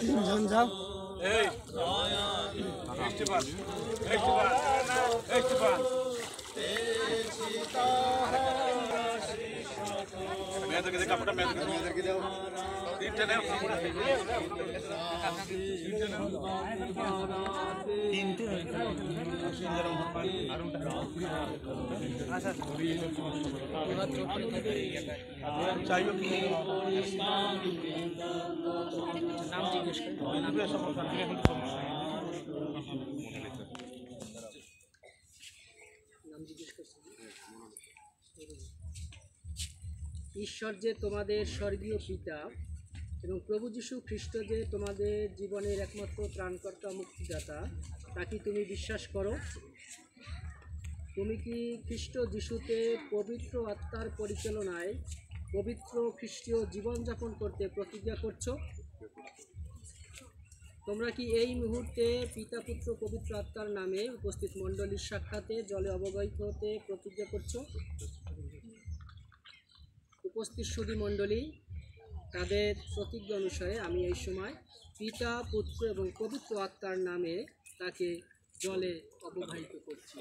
তিনজন যাও ঈশ্বর যে তোমাদের স্বর্গীয় পিতা এবং প্রভু যীশু খ্রিস্ট যে তোমাদের জীবনের একমাত্র ত্রাণকর্তা, মুক্তিদাতা তা কি তুমি বিশ্বাস করো? তুমি কি খ্রিস্ট যিশুতে পবিত্র আত্মার পরিচালনায় পবিত্র খ্রিস্টীয় জীবনযাপন করতে প্রতিজ্ঞা করছ? তোমরা কি এই মুহূর্তে পিতা পুত্র পবিত্র আত্মার নামে উপস্থিত মণ্ডলীর সাক্ষাতে জলে অবগাহিত হতে প্রতিজ্ঞা করছ? উপস্থিত সুদী মণ্ডলী, তাদের প্রতিজ্ঞা অনুসারে আমি এই সময় পিতা পুত্র এবং পবিত্র আত্মার নামে তাকে জলে অববাহিত করছি।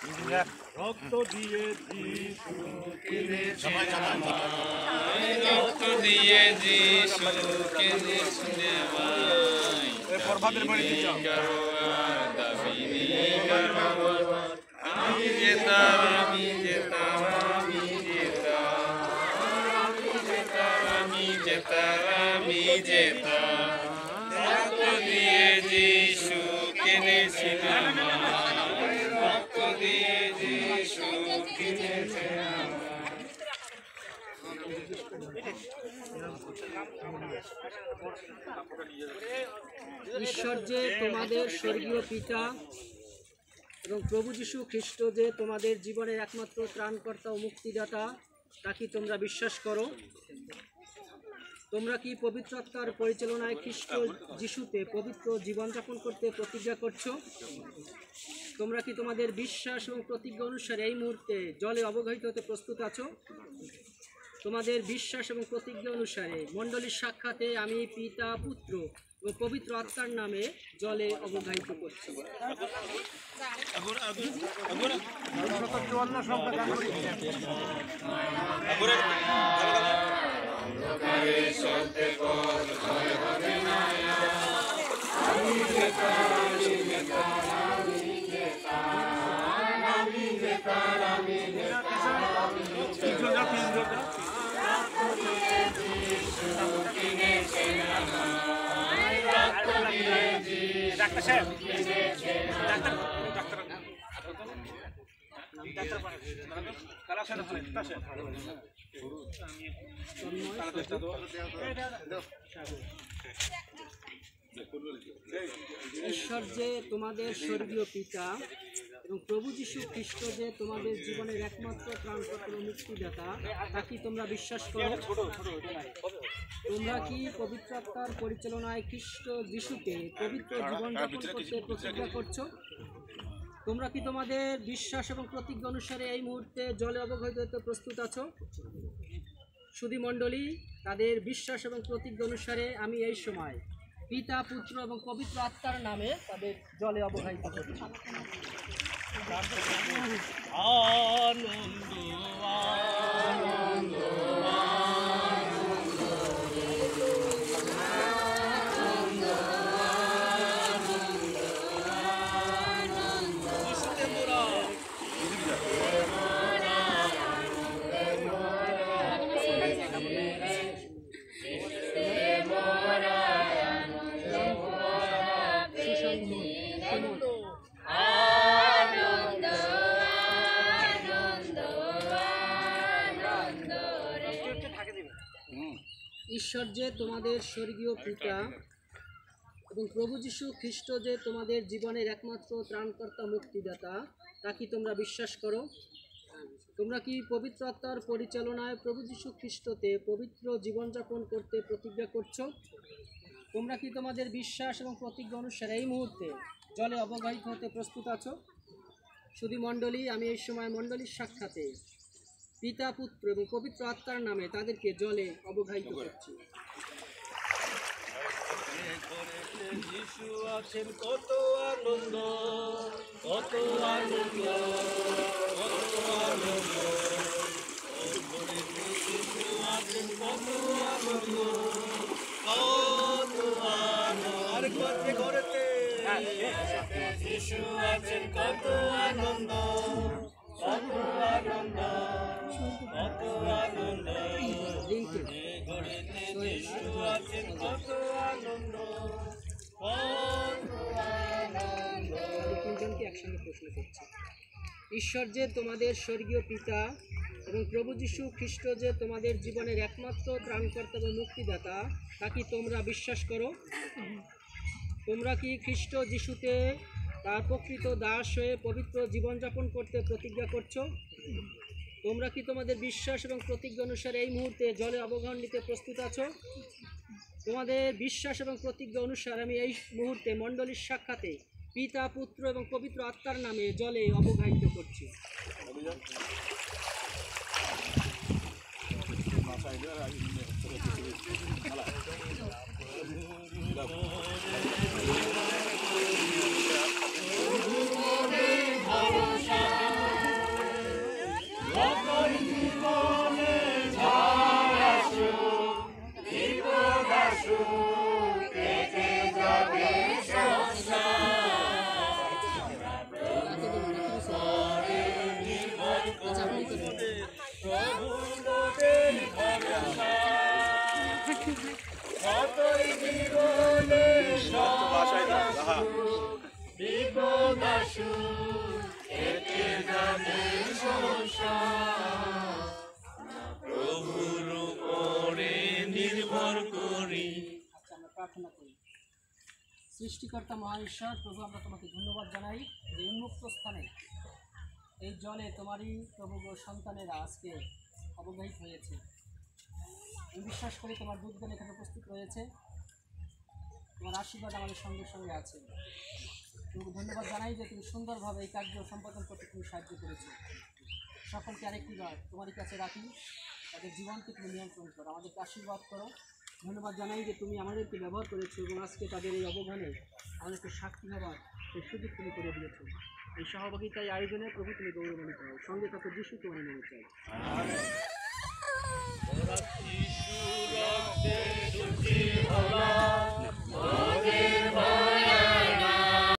রক্ত দিয়ে রক্ত দিয়ে আমি যেতাম আমি যেতাম। আমি যেতাম আমি যেতাম আমি যেতাম। ঈশ্বর যে তোমাদের স্বর্গীয় পিতা এবং প্রভু যীশু খ্রিস্ট যে তোমাদের জীবনের একমাত্র ত্রাণকর্তা ও মুক্তিদাতা তা কি তোমরা বিশ্বাস করো। তোমরা কি পবিত্র আত্মার পরিচালনায় খ্রিস্ট যিশুতে পবিত্র জীবনযাপন করতে প্রতিজ্ঞা করছ? তোমরা কি তোমাদের বিশ্বাস এবং প্রতিজ্ঞা অনুসারে এই মুহূর্তে জলে অবগাহিত হতে প্রস্তুত আছো? তোমাদের বিশ্বাস এবং প্রতিজ্ঞা অনুসারে মণ্ডলীর সাক্ষাতে আমি পিতা, পুত্র ও পবিত্র আত্মার নামে জলে অবগাহিত করছি। ডাক্তার সাহেব। Doctor doctor. ঈশ্বর যে তোমাদের স্বর্গীয় পিতা এবং প্রভু যীশু খ্রিস্ট যে তোমাদের জীবনের একমাত্র ত্রাণপত্র মুক্তিদাতা তা কি তোমরা বিশ্বাস করো? তোমরা কি পবিত্র আত্মার পরিচালনায় খ্রিস্ট যিশুকে পবিত্র জীবনযাপন করতে প্রতিজ্ঞা করছ? তোমরা কি তোমাদের বিশ্বাস এবং প্রতিজ্ঞা অনুসারে এই মুহূর্তে জলে অবগাহিত হতে প্রস্তুত আছো? সুধী মণ্ডলী তাদের বিশ্বাস এবং প্রতিজ্ঞা অনুসারে আমি এই সময় পিতা পুত্র এবং পবিত্র আত্মার নামে তাদের জলে অবগাহিত করছি ঈশ্বর যে তোমাদের স্বর্গীয় পিতা এবং প্রভু যীশু খ্রিস্ট যে তোমাদের জীবনের একমাত্র ত্রাণকর্তা মুক্তিদাতা, তা কি তোমরা বিশ্বাস করো? তোমরা কি পবিত্র আত্মার পরিচালনায় প্রভু যীশু খ্রিস্টতে পবিত্র জীবনযাপন করতে প্রতিজ্ঞা করছ? তোমরা কি তোমাদের বিশ্বাস এবং প্রতিজ্ঞা অনুসারে এই মুহূর্তে জলে অবগাহিত হতে প্রস্তুত আছো? শুধু মণ্ডলী আমি এই সময় মণ্ডলীর সাক্ষাতে পিতা পুত্র এবং পবিত্র আত্মার নামে তাদেরকে জলে অবগাহিত করছি। যিশু আছেন কত আনন্দ কত আনন্দ। ঈশ্বর যে তোমাদের স্বর্গীয় পিতা এবং প্রভু যীশু খ্রিস্ট যে তোমাদের জীবনের একমাত্র ত্রাণকর্তা এবং মুক্তিদাতা, তা কি তোমরা বিশ্বাস করো? তোমরা কি খ্রিস্ট যিশুতে তার প্রকৃত দাস হয়ে পবিত্র জীবনযাপন করতে প্রতিজ্ঞা করছ? তোমরা কি তোমাদের বিশ্বাস এবং প্রতিজ্ঞা অনুসারে এই মুহূর্তে জলে অবগাহন নিতে প্রস্তুত আছো? তোমাদের বিশ্বাস এবং প্রতিজ্ঞা অনুসারে আমি এই মুহূর্তে মণ্ডলীর সাক্ষাতে পিতা পুত্র এবং পবিত্র আত্মার নামে জলে অবগাহিত করছি। নির্ভর করি। আচ্ছা প্রার্থনা করি। সৃষ্টিকর্তা মহান ঈশ্বর প্রভু, আমরা তোমাকে ধন্যবাদ জানাই যে উন্মুক্ত স্থানে এই জলে তোমারই প্রভু সন্তানেরা আজকে অবগাহিত হয়েছে। আমি বিশ্বাস করি তোমার দুধগণ এখানে উপস্থিত রয়েছে। তোমার আশীর্বাদ আমাদের সঙ্গে সঙ্গে আছে। তোমাকে ধন্যবাদ জানাই যে তুমি সুন্দরভাবে এই কার্য সম্পাদন করতে তুমি সাহায্য করেছ সকলকে আরেকটি বার তোমারই কাছে রাখি তাদের জীবনকে তুমি নিয়ন্ত্রণ করো আমাদেরকে আশীর্বাদ করো ধন্যবাদ জানাই যে তুমি আমাদেরকে ব্যবহার করেছ এবং আজকে তাদের এই অবগানে আমাদেরকে সাক্ষী হওয়ার এই সুযোগ তুমি করে দিয়েছ এই সহভাগিতায় আয়োজনে প্রভু তুমি গৌরবান্বিত হও সঙ্গে তাকে যিশু তোমার নামে চাই